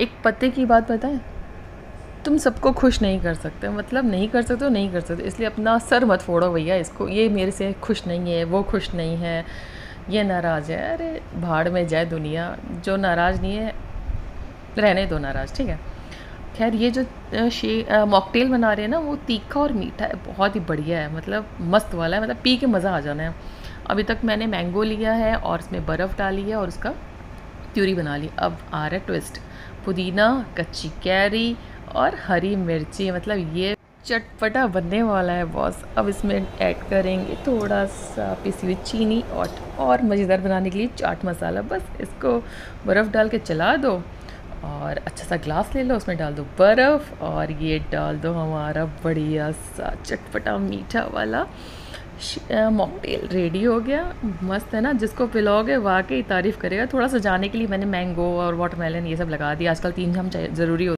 एक पते की बात बताएँ? तुम सबको खुश नहीं कर सकते मतलब नहीं कर सकते हो, नहीं कर सकते इसलिए अपना सर मत फोड़ो भैया इसको। ये मेरे से खुश नहीं है, वो खुश नहीं है, ये नाराज़ है। अरे, भाड़ में जाए दुनिया। जो नाराज़ नहीं है, रहने दो नाराज़, ठीक है? खैर, ये जो शे मॉकटेल बना रहे हैं ना, वो तीखा और मीठा है, बहुत ही बढ़िया है। मतलब मस्त वाला है मतलब पी के मज़ा आ जाना है। अभी तक मैंने मैंगो लिया है और इसमें बर्फ़ डाली है और उसका प्यूरी बना ली। अब आ रहा है ट्विस्ट पुदीना, कच्ची कैरी और हरी मिर्ची। मतलब ये चटपटा बनने वाला है बॉस अब इसमें ऐड करेंगे थोड़ा सा पिसी हुई चीनी और और मज़ेदार बनाने के लिए चाट मसाला। बस इसको बर्फ़ डाल के चला दो और अच्छा सा ग्लास ले लो, उसमें डाल दो बर्फ़ और ये डाल दो हमारा बढ़िया सा चटपटा मीठा वाला मॉकटेल रेडी हो गया, मस्त है ना, जिसको पिलाओगे वाकई तारीफ़ करेगा। थोड़ा सा जाने के लिए मैंने मैंगो और वाटरमेलन ये सब लगा दिया। आजकल तीन हम ज़रूरी